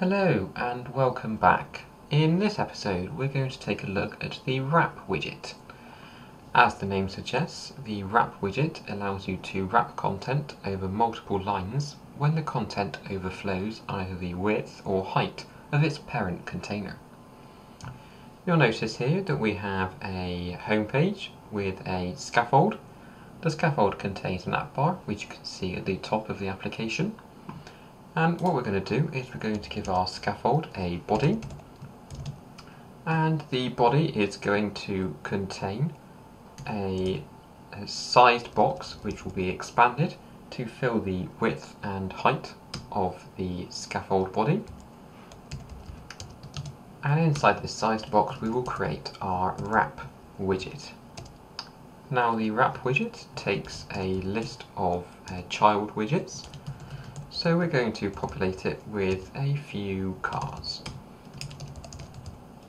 Hello and welcome back. In this episode we're going to take a look at the wrap widget. As the name suggests, the wrap widget allows you to wrap content over multiple lines when the content overflows either the width or height of its parent container. You'll notice here that we have a home page with a scaffold. The scaffold contains an app bar which you can see at the top of the application and what we're going to do is we're going to give our scaffold a body. And the body is going to contain a, a sized box which will be expanded to fill the width and height of the scaffold body. And inside this sized box we will create our wrap widget. Now the wrap widget takes a list of uh, child widgets so we're going to populate it with a few cards.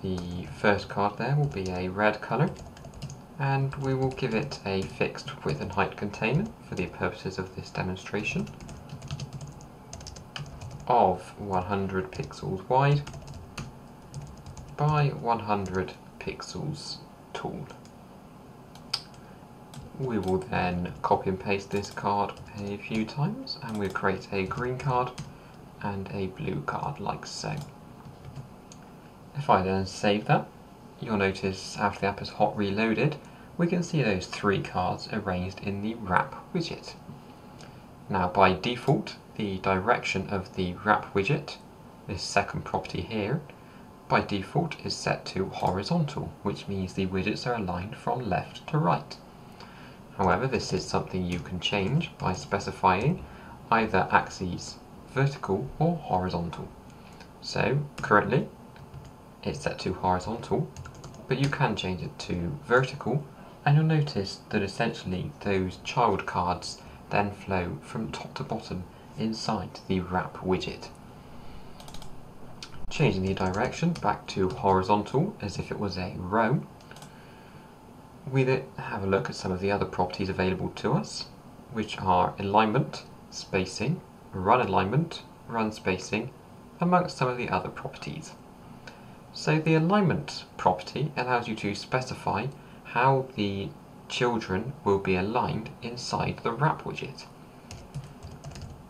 The first card there will be a red colour and we will give it a fixed width and height container for the purposes of this demonstration of 100 pixels wide by 100 pixels tall. We will then copy and paste this card a few times and we'll create a green card and a blue card like so. If I then save that, you'll notice after the app is hot reloaded, we can see those three cards arranged in the wrap widget. Now by default, the direction of the wrap widget, this second property here, by default is set to horizontal, which means the widgets are aligned from left to right. However, this is something you can change by specifying either axes vertical or horizontal. So currently it's set to horizontal, but you can change it to vertical and you'll notice that essentially those child cards then flow from top to bottom inside the wrap widget. Changing the direction back to horizontal as if it was a row we then have a look at some of the other properties available to us, which are alignment, spacing, run alignment, run spacing, amongst some of the other properties. So the alignment property allows you to specify how the children will be aligned inside the wrap widget.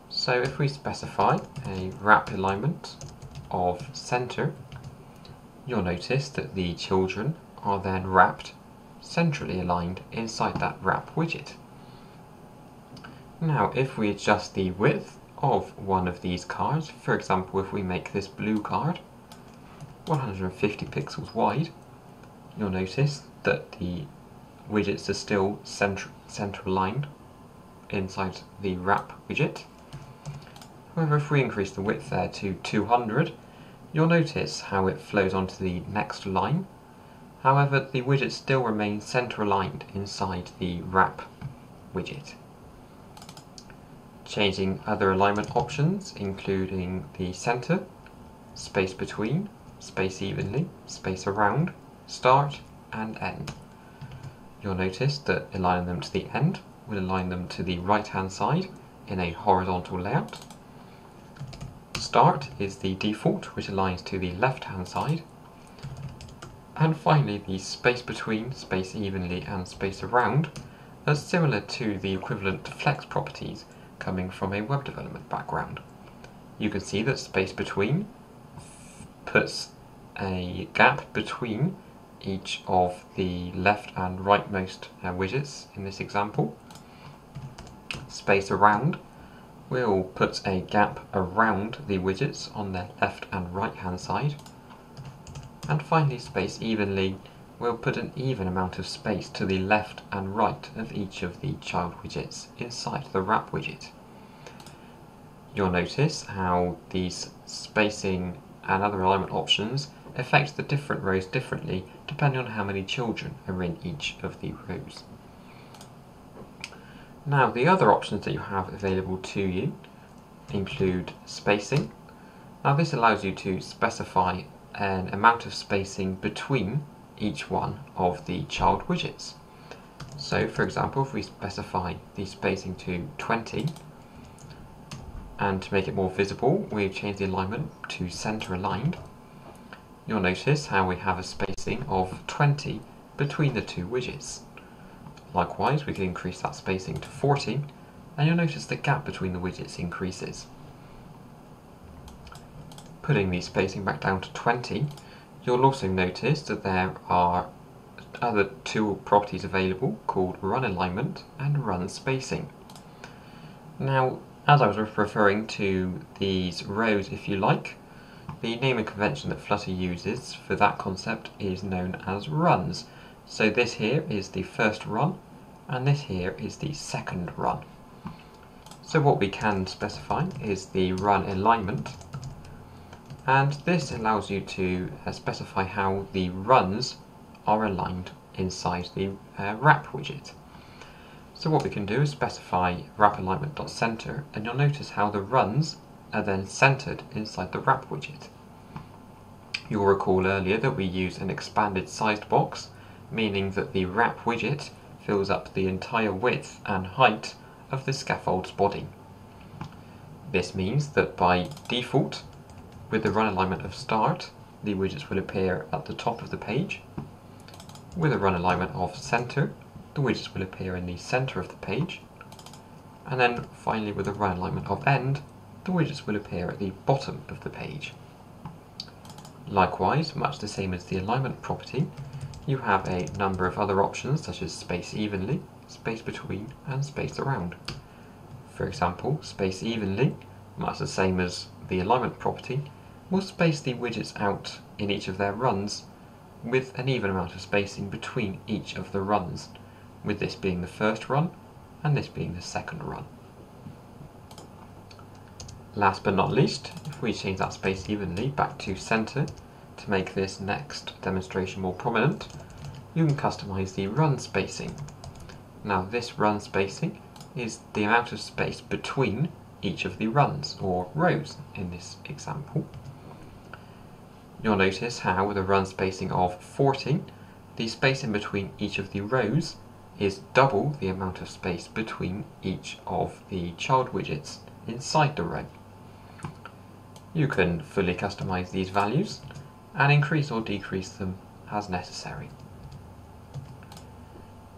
So if we specify a wrap alignment of center, you'll notice that the children are then wrapped centrally aligned inside that wrap widget. Now if we adjust the width of one of these cards, for example if we make this blue card 150 pixels wide, you'll notice that the widgets are still center aligned inside the wrap widget. However, if we increase the width there to 200, you'll notice how it flows onto the next line However, the widget still remains center aligned inside the wrap widget. Changing other alignment options, including the center, space between, space evenly, space around, start and end. You'll notice that aligning them to the end will align them to the right hand side in a horizontal layout. Start is the default which aligns to the left hand side and finally the space between, space evenly and space around are similar to the equivalent flex properties coming from a web development background. You can see that space between puts a gap between each of the left and rightmost uh, widgets in this example. Space around will put a gap around the widgets on their left and right hand side and finally space evenly, we'll put an even amount of space to the left and right of each of the child widgets inside the wrap widget. You'll notice how these spacing and other alignment options affect the different rows differently depending on how many children are in each of the rows. Now the other options that you have available to you include spacing. Now this allows you to specify an amount of spacing between each one of the child widgets. So for example, if we specify the spacing to 20, And to make it more visible, we've changed the alignment to center aligned. You'll notice how we have a spacing of 20 between the two widgets. Likewise, we can increase that spacing to 40, and you'll notice the gap between the widgets increases. Putting the spacing back down to 20, you'll also notice that there are other two properties available called run alignment and run spacing. Now, as I was referring to these rows, if you like, the naming convention that Flutter uses for that concept is known as runs. So this here is the first run, and this here is the second run. So what we can specify is the run alignment, and this allows you to uh, specify how the runs are aligned inside the uh, wrap widget. So what we can do is specify wrap alignment.center and you'll notice how the runs are then centered inside the wrap widget. You'll recall earlier that we use an expanded sized box, meaning that the wrap widget fills up the entire width and height of the scaffold's body. This means that by default, with the run alignment of start, the widgets will appear at the top of the page. With a run alignment of center, the widgets will appear in the center of the page. And then finally with a run alignment of end, the widgets will appear at the bottom of the page. Likewise, much the same as the alignment property, you have a number of other options such as space evenly, space between, and space around. For example, space evenly, much the same as the alignment property, will space the widgets out in each of their runs with an even amount of spacing between each of the runs with this being the first run and this being the second run. Last but not least, if we change that space evenly back to center to make this next demonstration more prominent, you can customize the run spacing. Now this run spacing is the amount of space between each of the runs, or rows in this example. You'll notice how with a run spacing of 40, the space in between each of the rows is double the amount of space between each of the child widgets inside the row. You can fully customize these values and increase or decrease them as necessary.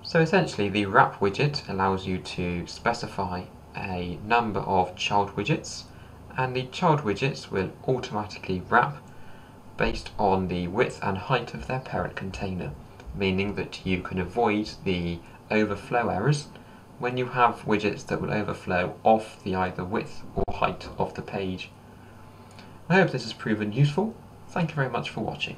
So essentially the wrap widget allows you to specify a number of child widgets and the child widgets will automatically wrap based on the width and height of their parent container, meaning that you can avoid the overflow errors when you have widgets that will overflow off the either width or height of the page. I hope this has proven useful. Thank you very much for watching.